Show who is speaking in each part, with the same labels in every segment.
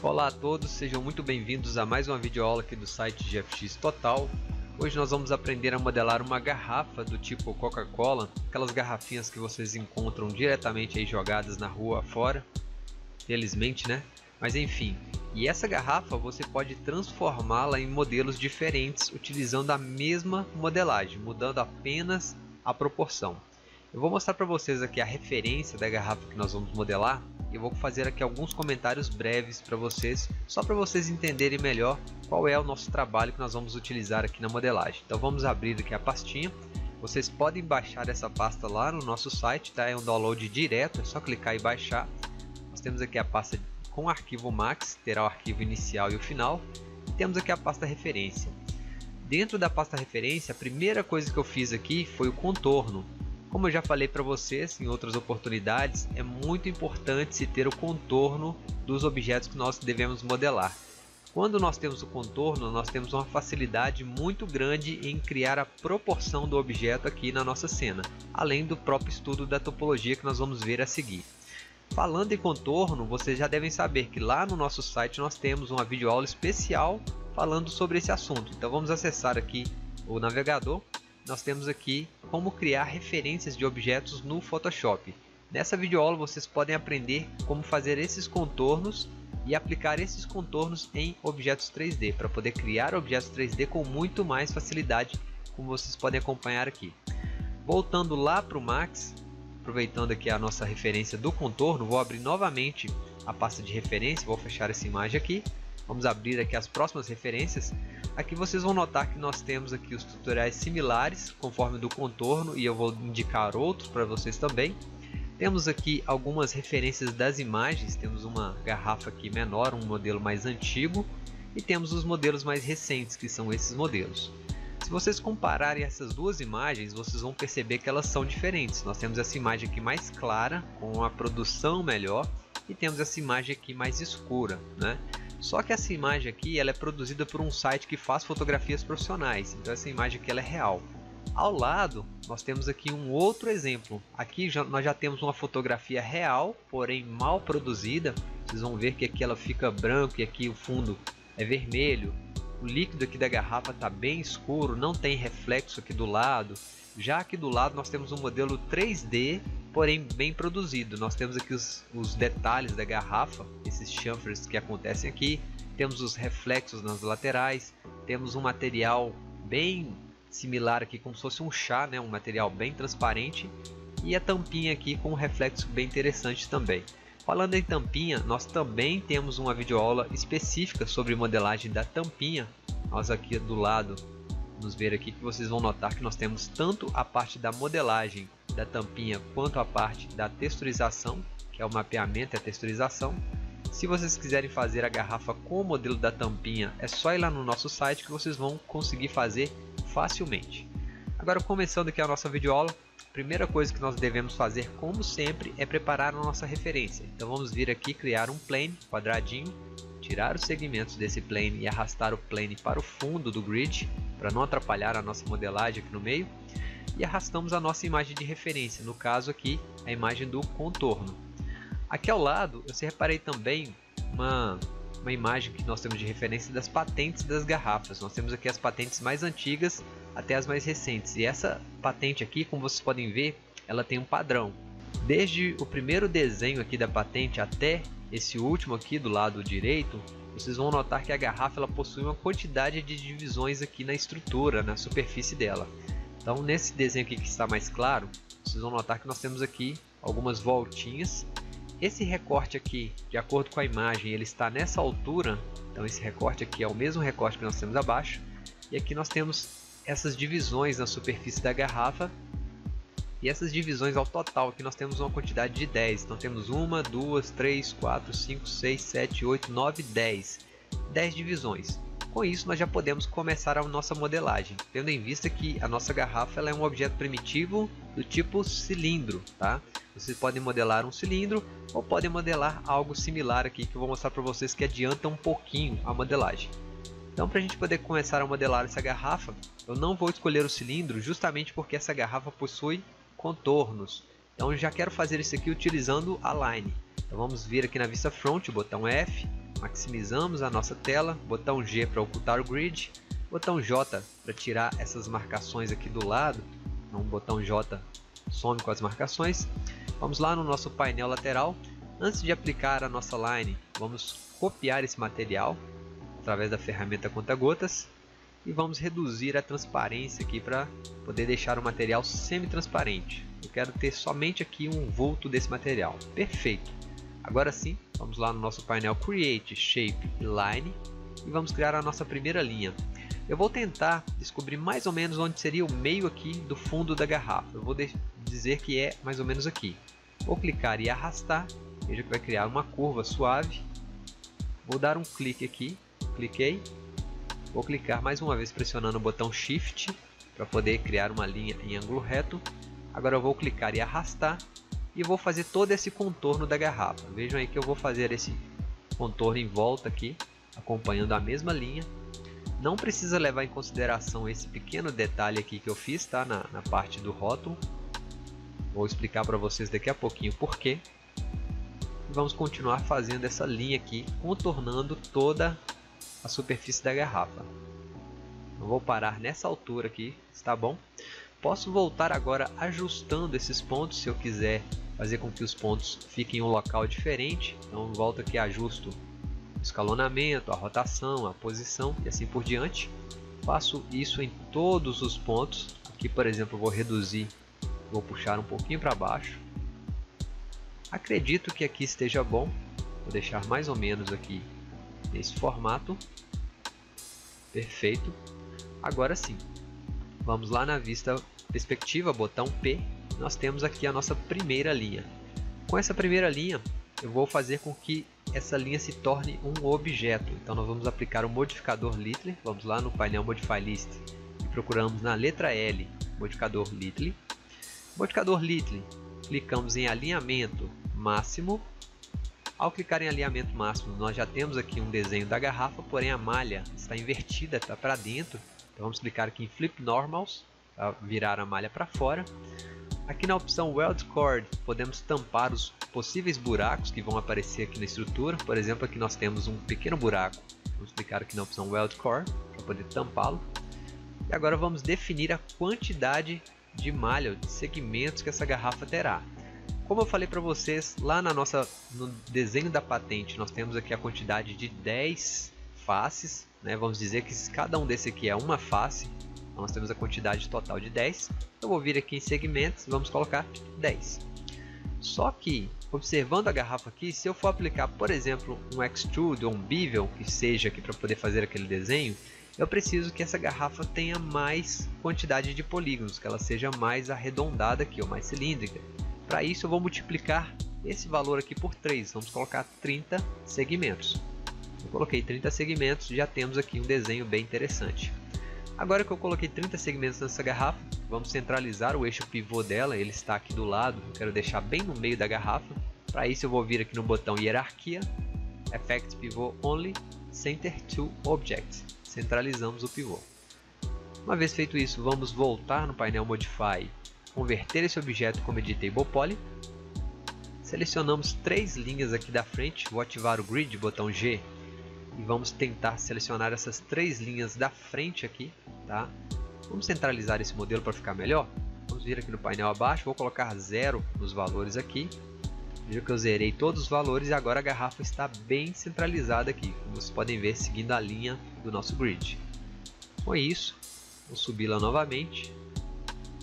Speaker 1: Olá a todos, sejam muito bem-vindos a mais uma videoaula aqui do site GFX Total. Hoje nós vamos aprender a modelar uma garrafa do tipo Coca-Cola, aquelas garrafinhas que vocês encontram diretamente aí jogadas na rua fora, felizmente né? Mas enfim, e essa garrafa você pode transformá-la em modelos diferentes utilizando a mesma modelagem, mudando apenas a proporção. Eu vou mostrar para vocês aqui a referência da garrafa que nós vamos modelar eu vou fazer aqui alguns comentários breves para vocês, só para vocês entenderem melhor qual é o nosso trabalho que nós vamos utilizar aqui na modelagem. Então vamos abrir aqui a pastinha. Vocês podem baixar essa pasta lá no nosso site, tá? é um download direto, é só clicar e baixar. Nós temos aqui a pasta com arquivo max, terá o arquivo inicial e o final. E temos aqui a pasta referência. Dentro da pasta referência, a primeira coisa que eu fiz aqui foi o contorno. Como eu já falei para vocês em outras oportunidades, é muito importante se ter o contorno dos objetos que nós devemos modelar. Quando nós temos o contorno, nós temos uma facilidade muito grande em criar a proporção do objeto aqui na nossa cena, além do próprio estudo da topologia que nós vamos ver a seguir. Falando em contorno, vocês já devem saber que lá no nosso site nós temos uma videoaula especial falando sobre esse assunto. Então vamos acessar aqui o navegador nós temos aqui como criar referências de objetos no Photoshop. Nessa videoaula vocês podem aprender como fazer esses contornos e aplicar esses contornos em objetos 3D para poder criar objetos 3D com muito mais facilidade, como vocês podem acompanhar aqui. Voltando lá para o Max, aproveitando aqui a nossa referência do contorno, vou abrir novamente a pasta de referência, vou fechar essa imagem aqui. Vamos abrir aqui as próximas referências. Aqui vocês vão notar que nós temos aqui os tutoriais similares, conforme do contorno, e eu vou indicar outros para vocês também. Temos aqui algumas referências das imagens, temos uma garrafa aqui menor, um modelo mais antigo, e temos os modelos mais recentes, que são esses modelos. Se vocês compararem essas duas imagens, vocês vão perceber que elas são diferentes. Nós temos essa imagem aqui mais clara, com a produção melhor, e temos essa imagem aqui mais escura. Né? Só que essa imagem aqui ela é produzida por um site que faz fotografias profissionais, então essa imagem aqui ela é real. Ao lado, nós temos aqui um outro exemplo. Aqui já, nós já temos uma fotografia real, porém mal produzida. Vocês vão ver que aqui ela fica branco e aqui o fundo é vermelho. O líquido aqui da garrafa está bem escuro, não tem reflexo aqui do lado. Já aqui do lado nós temos um modelo 3D porém bem produzido. Nós temos aqui os, os detalhes da garrafa, esses chamfers que acontecem aqui, temos os reflexos nas laterais, temos um material bem similar aqui como se fosse um chá, né? um material bem transparente e a tampinha aqui com um reflexo bem interessante também. Falando em tampinha, nós também temos uma videoaula específica sobre modelagem da tampinha. Nós aqui do lado, nos ver aqui que vocês vão notar que nós temos tanto a parte da modelagem da tampinha quanto a parte da texturização, que é o mapeamento e a texturização. Se vocês quiserem fazer a garrafa com o modelo da tampinha, é só ir lá no nosso site que vocês vão conseguir fazer facilmente. Agora começando aqui a nossa videoaula, a primeira coisa que nós devemos fazer, como sempre, é preparar a nossa referência. Então vamos vir aqui criar um plane quadradinho, tirar os segmentos desse plane e arrastar o plane para o fundo do grid, para não atrapalhar a nossa modelagem aqui no meio e arrastamos a nossa imagem de referência, no caso aqui a imagem do contorno. Aqui ao lado eu separei também uma, uma imagem que nós temos de referência das patentes das garrafas. Nós temos aqui as patentes mais antigas até as mais recentes e essa patente aqui, como vocês podem ver, ela tem um padrão. Desde o primeiro desenho aqui da patente até esse último aqui do lado direito, vocês vão notar que a garrafa ela possui uma quantidade de divisões aqui na estrutura, na superfície dela. Então nesse desenho aqui que está mais claro, vocês vão notar que nós temos aqui algumas voltinhas. Esse recorte aqui, de acordo com a imagem, ele está nessa altura. Então esse recorte aqui é o mesmo recorte que nós temos abaixo. E aqui nós temos essas divisões na superfície da garrafa. E essas divisões ao total, aqui nós temos uma quantidade de 10. Então temos 1, 2, 3, 4, 5, 6, 7, 8, 9, 10. 10 divisões. Com isso, nós já podemos começar a nossa modelagem, tendo em vista que a nossa garrafa é um objeto primitivo do tipo cilindro. Tá? Vocês podem modelar um cilindro ou podem modelar algo similar aqui que eu vou mostrar para vocês que adianta um pouquinho a modelagem. Então, para a gente poder começar a modelar essa garrafa, eu não vou escolher o cilindro justamente porque essa garrafa possui contornos. Então, eu já quero fazer isso aqui utilizando a Line. Então, vamos vir aqui na vista front, botão F, maximizamos a nossa tela, botão G para ocultar o grid, botão J para tirar essas marcações aqui do lado, então botão J some com as marcações. Vamos lá no nosso painel lateral, antes de aplicar a nossa line, vamos copiar esse material através da ferramenta conta-gotas e vamos reduzir a transparência aqui para poder deixar o material semi-transparente. Eu quero ter somente aqui um vulto desse material. Perfeito. Agora sim, vamos lá no nosso painel Create, Shape e Line e vamos criar a nossa primeira linha. Eu vou tentar descobrir mais ou menos onde seria o meio aqui do fundo da garrafa. Eu vou dizer que é mais ou menos aqui. Vou clicar e arrastar, veja que vai criar uma curva suave. Vou dar um clique aqui, cliquei. Vou clicar mais uma vez pressionando o botão Shift para poder criar uma linha em ângulo reto. Agora eu vou clicar e arrastar e vou fazer todo esse contorno da garrafa. Vejam aí que eu vou fazer esse contorno em volta aqui, acompanhando a mesma linha. Não precisa levar em consideração esse pequeno detalhe aqui que eu fiz tá? na, na parte do rótulo. Vou explicar para vocês daqui a pouquinho porquê. Vamos continuar fazendo essa linha aqui, contornando toda a superfície da garrafa. Eu vou parar nessa altura aqui, está bom? Posso voltar agora ajustando esses pontos se eu quiser fazer com que os pontos fiquem em um local diferente. Então volto aqui ajusto o escalonamento, a rotação, a posição e assim por diante. Faço isso em todos os pontos. Aqui, por exemplo, vou reduzir, vou puxar um pouquinho para baixo. Acredito que aqui esteja bom. Vou deixar mais ou menos aqui nesse formato. Perfeito. Agora sim, vamos lá na vista perspectiva, botão P, nós temos aqui a nossa primeira linha. Com essa primeira linha, eu vou fazer com que essa linha se torne um objeto. Então nós vamos aplicar o modificador Little, vamos lá no painel Modify List e procuramos na letra L, modificador Little. Modificador Little, clicamos em alinhamento máximo. Ao clicar em alinhamento máximo, nós já temos aqui um desenho da garrafa, porém a malha está invertida, está para dentro. Então vamos clicar aqui em Flip Normals virar a malha para fora. Aqui na opção Weld Cord podemos tampar os possíveis buracos que vão aparecer aqui na estrutura. Por exemplo, aqui nós temos um pequeno buraco. Vamos clicar aqui na opção Weld Core para poder tampá-lo. E agora vamos definir a quantidade de malha, de segmentos que essa garrafa terá. Como eu falei para vocês, lá na nossa, no desenho da patente nós temos aqui a quantidade de 10 faces. Né? Vamos dizer que cada um desse aqui é uma face nós temos a quantidade total de 10. Eu vou vir aqui em segmentos, vamos colocar 10. Só que, observando a garrafa aqui, se eu for aplicar, por exemplo, um extrude ou um bevel, que seja aqui para poder fazer aquele desenho, eu preciso que essa garrafa tenha mais quantidade de polígonos, que ela seja mais arredondada aqui, ou mais cilíndrica. Para isso eu vou multiplicar esse valor aqui por 3, vamos colocar 30 segmentos. Eu coloquei 30 segmentos, já temos aqui um desenho bem interessante. Agora que eu coloquei 30 segmentos nessa garrafa, vamos centralizar o eixo pivô dela, ele está aqui do lado, eu quero deixar bem no meio da garrafa. Para isso eu vou vir aqui no botão Hierarquia, Effect Pivot Only, Center to Object, centralizamos o pivô. Uma vez feito isso, vamos voltar no painel Modify, converter esse objeto como Editable Poly, selecionamos três linhas aqui da frente, vou ativar o Grid, botão G, e vamos tentar selecionar essas três linhas da frente aqui, tá? Vamos centralizar esse modelo para ficar melhor. Vamos vir aqui no painel abaixo, vou colocar zero nos valores aqui. Veja que eu zerei todos os valores e agora a garrafa está bem centralizada aqui, como vocês podem ver seguindo a linha do nosso grid. Com isso, vou subir lá novamente.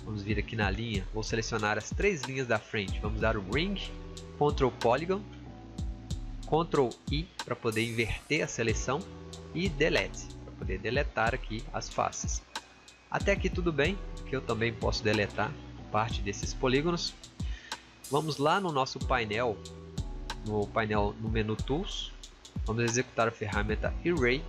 Speaker 1: Vamos vir aqui na linha, vou selecionar as três linhas da frente. Vamos dar o Ring, Ctrl Polygon Ctrl I para poder inverter a seleção e Delete para poder deletar aqui as faces. Até aqui tudo bem, que eu também posso deletar parte desses polígonos. Vamos lá no nosso painel, no painel no menu Tools, vamos executar a ferramenta Array.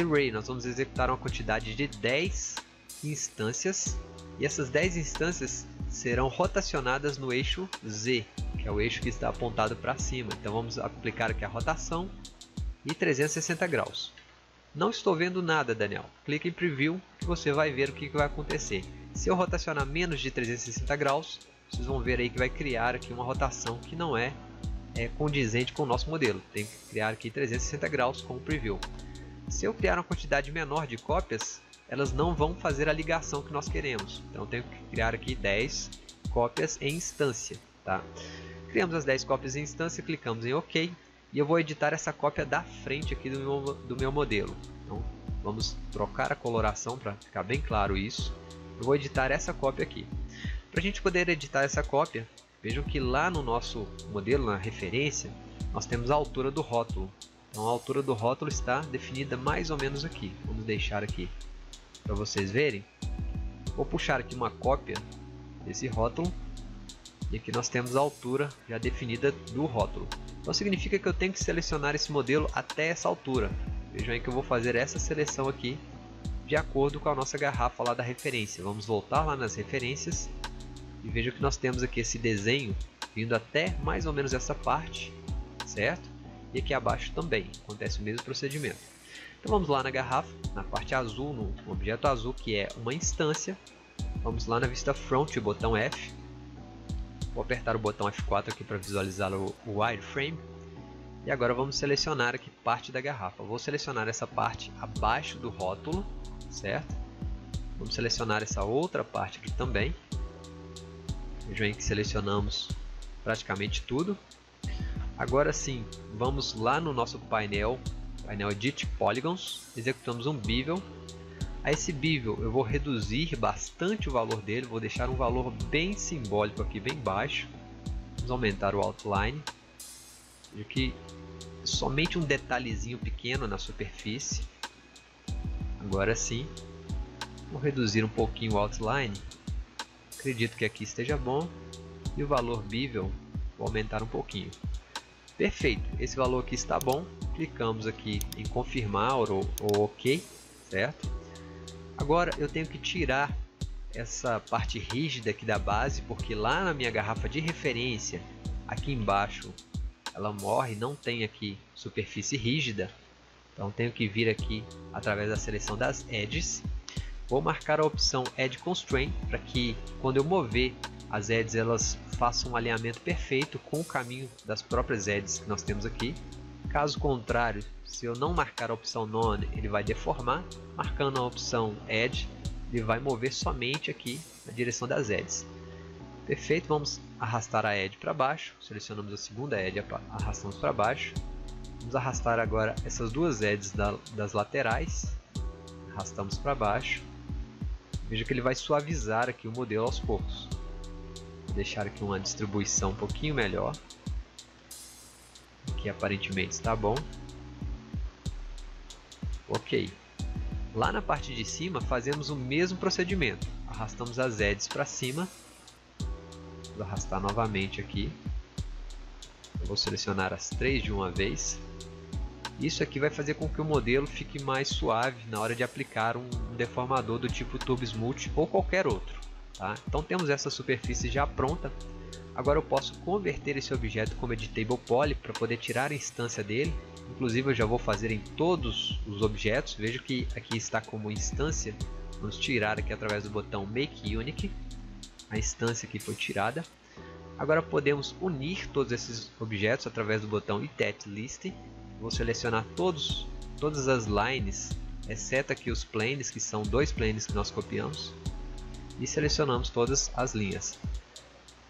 Speaker 1: Array, nós vamos executar uma quantidade de 10 instâncias e essas 10 instâncias serão rotacionadas no eixo Z, é o eixo que está apontado para cima. Então vamos aplicar aqui a rotação e 360 graus. Não estou vendo nada, Daniel. Clique em Preview que você vai ver o que vai acontecer. Se eu rotacionar menos de 360 graus, vocês vão ver aí que vai criar aqui uma rotação que não é, é condizente com o nosso modelo. Tem que criar aqui 360 graus com o preview. Se eu criar uma quantidade menor de cópias, elas não vão fazer a ligação que nós queremos. Então tenho que criar aqui 10 cópias em instância. Tá? Criamos as 10 cópias em instância, clicamos em OK e eu vou editar essa cópia da frente aqui do meu, do meu modelo. Então vamos trocar a coloração para ficar bem claro isso. Eu vou editar essa cópia aqui. Para a gente poder editar essa cópia, vejam que lá no nosso modelo, na referência, nós temos a altura do rótulo. Então a altura do rótulo está definida mais ou menos aqui. Vamos deixar aqui para vocês verem. Vou puxar aqui uma cópia desse rótulo e aqui nós temos a altura já definida do rótulo. Então significa que eu tenho que selecionar esse modelo até essa altura. Vejam aí que eu vou fazer essa seleção aqui de acordo com a nossa garrafa lá da referência. Vamos voltar lá nas referências e veja que nós temos aqui esse desenho vindo até mais ou menos essa parte, certo? E aqui abaixo também acontece o mesmo procedimento. Então vamos lá na garrafa, na parte azul, no objeto azul que é uma instância. Vamos lá na vista front, o botão F. Vou apertar o botão F4 aqui para visualizar o, wireframe. E agora vamos selecionar aqui parte da garrafa. Vou selecionar essa parte abaixo do rótulo, certo? Vamos selecionar essa outra parte aqui também. Vejam que selecionamos praticamente tudo. Agora sim, vamos lá no nosso painel painel Edit Polygons, executamos um bevel. A esse bevel eu vou reduzir bastante o valor dele, vou deixar um valor bem simbólico aqui, bem baixo. Vamos aumentar o outline. Aqui somente um detalhezinho pequeno na superfície. Agora sim, vou reduzir um pouquinho o outline. Acredito que aqui esteja bom. E o valor bevel vou aumentar um pouquinho. Perfeito, esse valor aqui está bom clicamos aqui em confirmar ou, ou ok, certo? Agora eu tenho que tirar essa parte rígida aqui da base, porque lá na minha garrafa de referência, aqui embaixo, ela morre, não tem aqui superfície rígida. Então tenho que vir aqui através da seleção das edges. Vou marcar a opção Edge Constraint para que quando eu mover as edges elas façam um alinhamento perfeito com o caminho das próprias edges que nós temos aqui. Caso contrário, se eu não marcar a opção None, ele vai deformar. Marcando a opção Edge, ele vai mover somente aqui na direção das edges. Perfeito, vamos arrastar a edge para baixo. Selecionamos a segunda edge, arrastamos para baixo. Vamos arrastar agora essas duas edges das laterais. Arrastamos para baixo. Veja que ele vai suavizar aqui o modelo aos poucos. Vou deixar aqui uma distribuição um pouquinho melhor que aparentemente está bom. Ok. Lá na parte de cima fazemos o mesmo procedimento. Arrastamos as edges para cima. Vou arrastar novamente aqui. Eu vou selecionar as três de uma vez. Isso aqui vai fazer com que o modelo fique mais suave na hora de aplicar um deformador do tipo Tube Smooth ou qualquer outro. Tá? Então temos essa superfície já pronta Agora eu posso converter esse objeto como editable poly para poder tirar a instância dele. Inclusive eu já vou fazer em todos os objetos. Vejo que aqui está como instância. Vamos tirar aqui através do botão Make Unique. A instância que foi tirada. Agora podemos unir todos esses objetos através do botão Itet List. Vou selecionar todos, todas as lines, exceto aqui os planes, que são dois planes que nós copiamos. E selecionamos todas as linhas.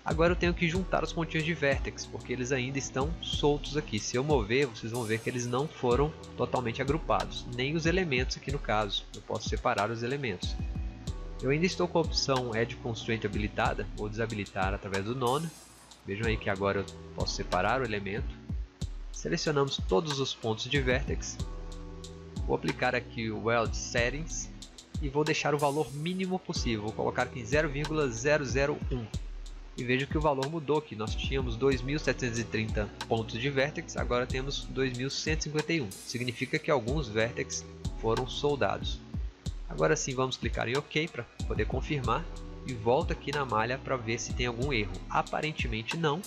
Speaker 1: Agora eu tenho que juntar os pontinhos de vértex, porque eles ainda estão soltos aqui. Se eu mover, vocês vão ver que eles não foram totalmente agrupados, nem os elementos aqui no caso. Eu posso separar os elementos. Eu ainda estou com a opção Edge Constraint habilitada, vou desabilitar através do None. Vejam aí que agora eu posso separar o elemento. Selecionamos todos os pontos de vértex. Vou aplicar aqui o Weld Settings e vou deixar o valor mínimo possível. Vou colocar aqui 0,001 e vejo que o valor mudou, que nós tínhamos 2.730 pontos de vértex, agora temos 2.151. Significa que alguns vértex foram soldados. Agora sim vamos clicar em OK para poder confirmar e volta aqui na malha para ver se tem algum erro. Aparentemente não.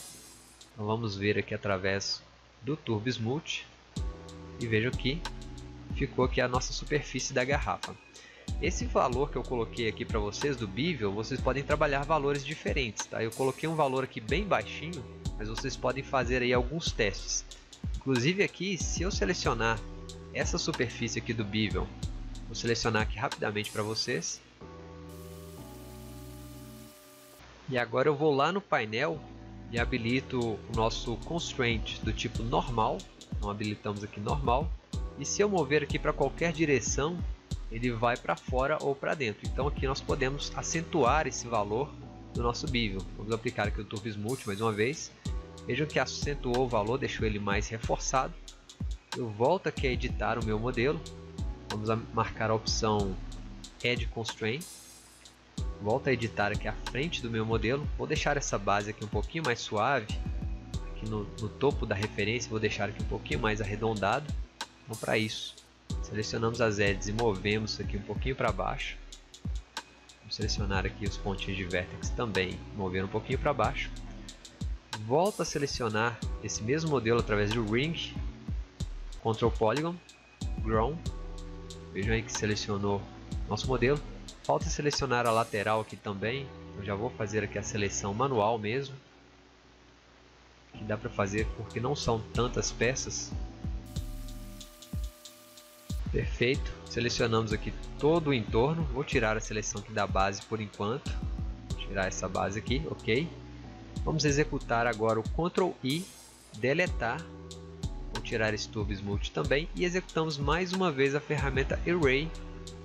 Speaker 1: Então vamos ver aqui através do Turbo Smooth e vejo que ficou aqui a nossa superfície da garrafa. Esse valor que eu coloquei aqui para vocês do Bevel, vocês podem trabalhar valores diferentes, tá? Eu coloquei um valor aqui bem baixinho, mas vocês podem fazer aí alguns testes. Inclusive aqui, se eu selecionar essa superfície aqui do bevel, vou selecionar aqui rapidamente para vocês. E agora eu vou lá no painel e habilito o nosso constraint do tipo normal. Então habilitamos aqui normal. E se eu mover aqui para qualquer direção, ele vai para fora ou para dentro. Então aqui nós podemos acentuar esse valor do nosso bevel. Vamos aplicar aqui o Turbo Smooth mais uma vez. Vejam que acentuou o valor, deixou ele mais reforçado. Eu volto aqui a editar o meu modelo. Vamos marcar a opção Add Constraint. Volto a editar aqui a frente do meu modelo. Vou deixar essa base aqui um pouquinho mais suave. Aqui no, no topo da referência vou deixar aqui um pouquinho mais arredondado. Então para isso, selecionamos as edges e movemos aqui um pouquinho para baixo. Vamos selecionar aqui os pontinhos de vertex também, mover um pouquinho para baixo. Volto a selecionar esse mesmo modelo através do Ring, Ctrl Polygon, Grown. Vejam aí que selecionou nosso modelo. Falta selecionar a lateral aqui também. Eu já vou fazer aqui a seleção manual mesmo. Que dá para fazer porque não são tantas peças. Perfeito. Selecionamos aqui todo o entorno. Vou tirar a seleção aqui da base por enquanto. Tirar essa base aqui, ok. Vamos executar agora o Ctrl I, deletar. Vou tirar esse Turbo Smooth também e executamos mais uma vez a ferramenta Array.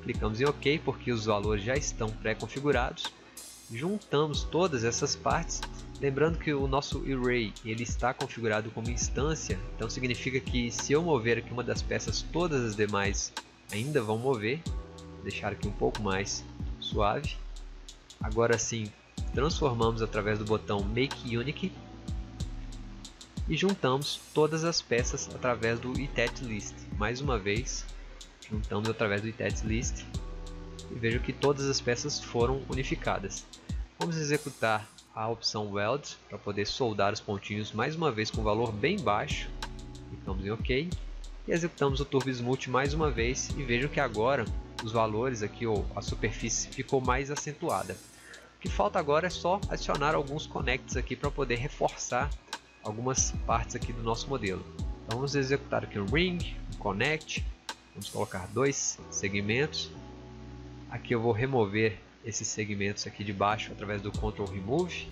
Speaker 1: Clicamos em OK porque os valores já estão pré-configurados. Juntamos todas essas partes Lembrando que o nosso array ele está configurado como instância, então significa que se eu mover aqui uma das peças, todas as demais ainda vão mover. Vou deixar aqui um pouco mais suave. Agora sim, transformamos através do botão Make Unique e juntamos todas as peças através do itet list. Mais uma vez, juntamos através do itet list e vejo que todas as peças foram unificadas. Vamos executar a opção Weld para poder soldar os pontinhos mais uma vez com valor bem baixo. Clicamos em OK e executamos o Turbo Smooth mais uma vez e vejam que agora os valores aqui ou a superfície ficou mais acentuada. O que falta agora é só adicionar alguns connects aqui para poder reforçar algumas partes aqui do nosso modelo. Então vamos executar aqui um ring, um connect, vamos colocar dois segmentos. Aqui eu vou remover esses segmentos aqui de baixo através do Ctrl Remove.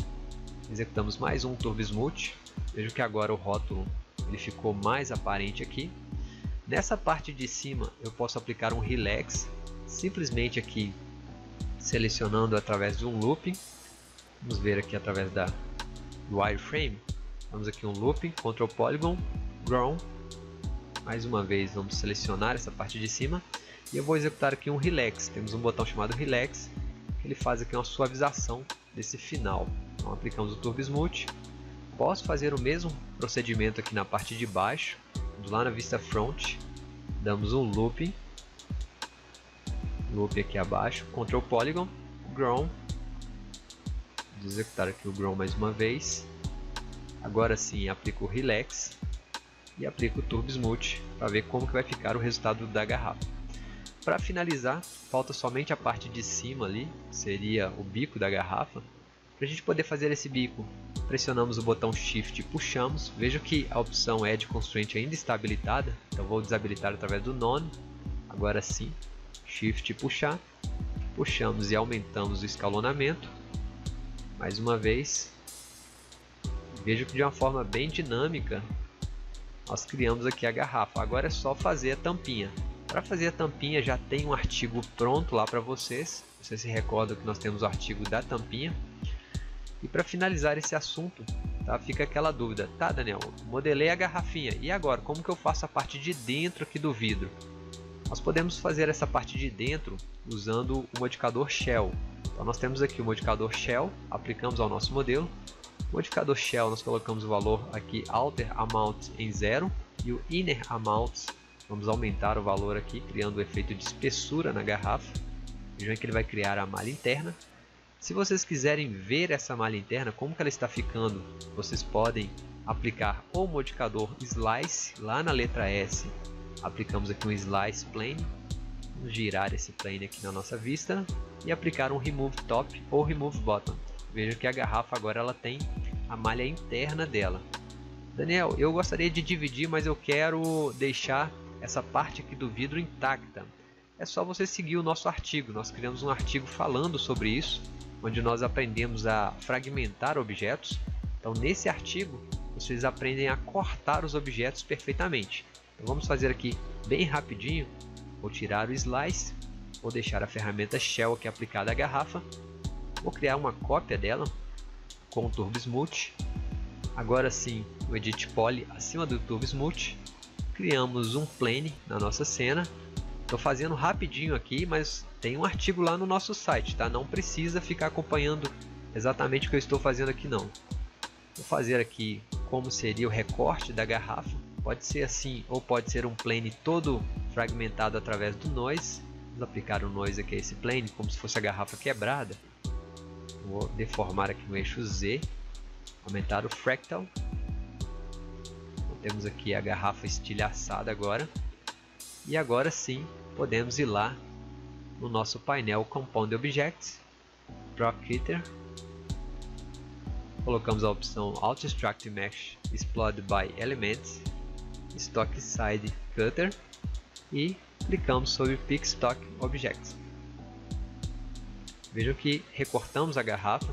Speaker 1: Executamos mais um Turbo Smooth. Vejo que agora o rótulo ele ficou mais aparente aqui. Nessa parte de cima eu posso aplicar um Relax, simplesmente aqui selecionando através de um looping. Vamos ver aqui através da, do wireframe. Vamos aqui um looping, Ctrl Polygon, Grown. Mais uma vez vamos selecionar essa parte de cima e eu vou executar aqui um Relax. Temos um botão chamado Relax ele faz aqui uma suavização desse final. Então aplicamos o Turbo Smooth. Posso fazer o mesmo procedimento aqui na parte de baixo, lá na vista front, damos um looping, loop aqui abaixo, Ctrl Polygon, Grown, vou executar aqui o Grown mais uma vez, agora sim aplico o Relax e aplico o Turbo Smooth para ver como que vai ficar o resultado da garrafa. Para finalizar, falta somente a parte de cima ali, seria o bico da garrafa. Para a gente poder fazer esse bico, pressionamos o botão Shift e puxamos. Veja que a opção Add Constraint ainda está habilitada, então vou desabilitar através do None. Agora sim, Shift e puxar. Puxamos e aumentamos o escalonamento. Mais uma vez. Veja que de uma forma bem dinâmica, nós criamos aqui a garrafa. Agora é só fazer a tampinha. Para fazer a tampinha já tem um artigo pronto lá para vocês. Você se recorda que nós temos o artigo da tampinha. E para finalizar esse assunto, tá, fica aquela dúvida. Tá, Daniel, modelei a garrafinha. E agora, como que eu faço a parte de dentro aqui do vidro? Nós podemos fazer essa parte de dentro usando o modificador Shell. Então nós temos aqui o modificador Shell, aplicamos ao nosso modelo. O modificador Shell nós colocamos o valor aqui Alter Amount em 0 e o Inner Amount Vamos aumentar o valor aqui, criando o efeito de espessura na garrafa. Vejam que ele vai criar a malha interna. Se vocês quiserem ver essa malha interna, como que ela está ficando, vocês podem aplicar o modificador Slice lá na letra S. Aplicamos aqui um Slice Plane. Vamos girar esse plane aqui na nossa vista e aplicar um Remove Top ou Remove Bottom. Veja que a garrafa agora ela tem a malha interna dela. Daniel, eu gostaria de dividir, mas eu quero deixar essa parte aqui do vidro intacta. É só você seguir o nosso artigo. Nós criamos um artigo falando sobre isso, onde nós aprendemos a fragmentar objetos. Então, nesse artigo, vocês aprendem a cortar os objetos perfeitamente. Então, vamos fazer aqui bem rapidinho. Vou tirar o slice, vou deixar a ferramenta Shell aqui aplicada à garrafa. Vou criar uma cópia dela com o Turbo Smooth. Agora sim, o Edit Poly acima do Turbo Smooth. Criamos um plane na nossa cena. Estou fazendo rapidinho aqui, mas tem um artigo lá no nosso site, tá? Não precisa ficar acompanhando exatamente o que eu estou fazendo aqui não. Vou fazer aqui como seria o recorte da garrafa. Pode ser assim ou pode ser um plane todo fragmentado através do noise. Vamos aplicar o noise aqui a esse plane como se fosse a garrafa quebrada. Vou deformar aqui no eixo Z, aumentar o fractal. Temos aqui a garrafa estilhaçada agora. E agora sim podemos ir lá no nosso painel Compound Objects, Draw Critter colocamos a opção Auto Extract Mesh Explode by Elements, Stock Side Cutter. E clicamos sobre Pick Stock Objects. Vejam que recortamos a garrafa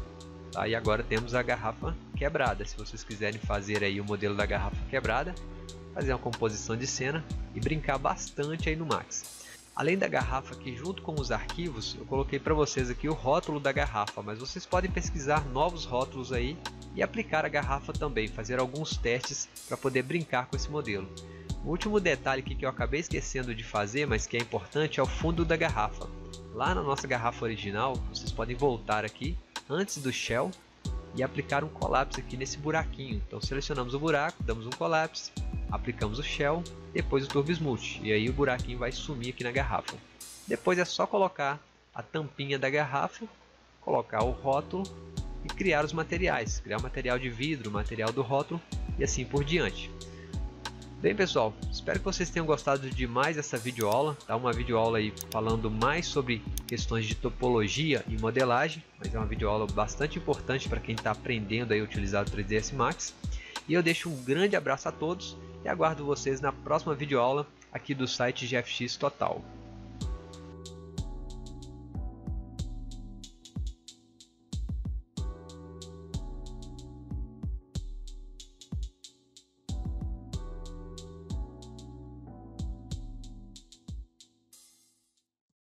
Speaker 1: tá? e agora temos a garrafa quebrada. Se vocês quiserem fazer aí o modelo da garrafa quebrada, fazer uma composição de cena e brincar bastante aí no Max. Além da garrafa aqui junto com os arquivos, eu coloquei para vocês aqui o rótulo da garrafa, mas vocês podem pesquisar novos rótulos aí e aplicar a garrafa também, fazer alguns testes para poder brincar com esse modelo. O último detalhe que eu acabei esquecendo de fazer, mas que é importante, é o fundo da garrafa. Lá na nossa garrafa original, vocês podem voltar aqui antes do shell e aplicar um collapse aqui nesse buraquinho. Então selecionamos o buraco, damos um collapse, aplicamos o shell, depois o turbo smooth e aí o buraquinho vai sumir aqui na garrafa. Depois é só colocar a tampinha da garrafa, colocar o rótulo e criar os materiais, criar material de vidro, material do rótulo e assim por diante. Bem pessoal, espero que vocês tenham gostado de mais essa videoaula, tá? uma videoaula aí falando mais sobre questões de topologia e modelagem, mas é uma videoaula bastante importante para quem está aprendendo a utilizar o 3ds Max. E eu deixo um grande abraço a todos e aguardo vocês na próxima videoaula aqui do site GFX Total.